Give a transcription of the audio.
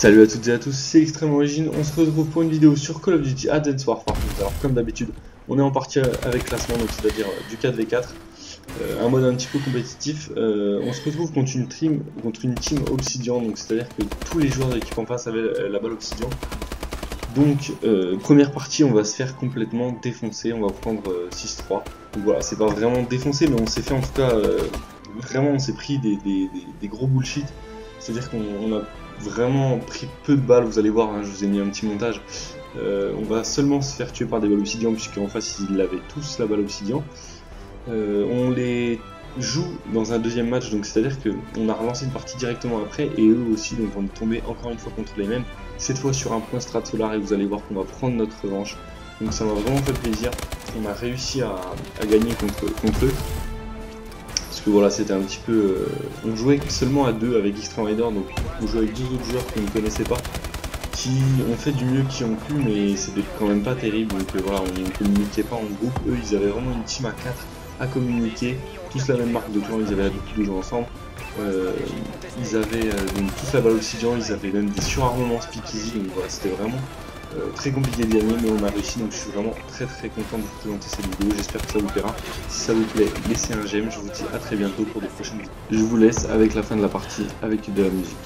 Salut à toutes et à tous, c'est Extreme Origin, on se retrouve pour une vidéo sur Call of Duty Advanced Warfare. Alors comme d'habitude, on est en partie avec classement, donc c'est-à-dire du 4v4, euh, un mode un petit peu compétitif. Euh, on se retrouve contre une team, contre une team Obsidian, donc c'est-à-dire que tous les joueurs de l'équipe en face avaient la balle Obsidian. Donc euh, première partie, on va se faire complètement défoncer, on va prendre 6-3. Donc voilà, c'est pas vraiment défoncer, mais on s'est fait en tout cas, vraiment on s'est pris des, des gros bullshit. C'est-à-dire qu'on a vraiment pris peu de balles, vous allez voir, hein, je vous ai mis un petit montage. Euh, on va seulement se faire tuer par des balles obsidian, puisqu'en face ils avaient tous la balle obsidian. Euh, on les joue dans un deuxième match, donc c'est-à-dire qu'on a relancé une partie directement après, et eux aussi, donc on est tombé encore une fois contre les mêmes, cette fois sur un point strat solar, et vous allez voir qu'on va prendre notre revanche. Donc ça m'a vraiment fait plaisir, on a réussi à, gagner contre, contre eux parce que voilà c'était un petit peu euh, on jouait seulement à deux avec Extreme Rider donc on jouait avec deux autres joueurs qu'on ne connaissait pas qui ont fait du mieux qui ont pu mais c'était quand même pas terrible donc euh, voilà on ne communiquait pas en groupe. Eux ils avaient vraiment une team à 4 à communiquer tous la même marque de tour ils avaient l'habitude de jouer ensemble. Euh, ils avaient tous la balle obsidian ils avaient même des surarmements speakeasy donc voilà c'était vraiment euh, très compliqué de gagner, mais on a réussi, donc je suis vraiment très très content de vous présenter cette vidéo. J'espère que ça vous plaira. Si ça vous plaît, laissez un j'aime. Je vous dis à très bientôt pour de prochaines vidéos. Je vous laisse avec la fin de la partie, avec de la musique.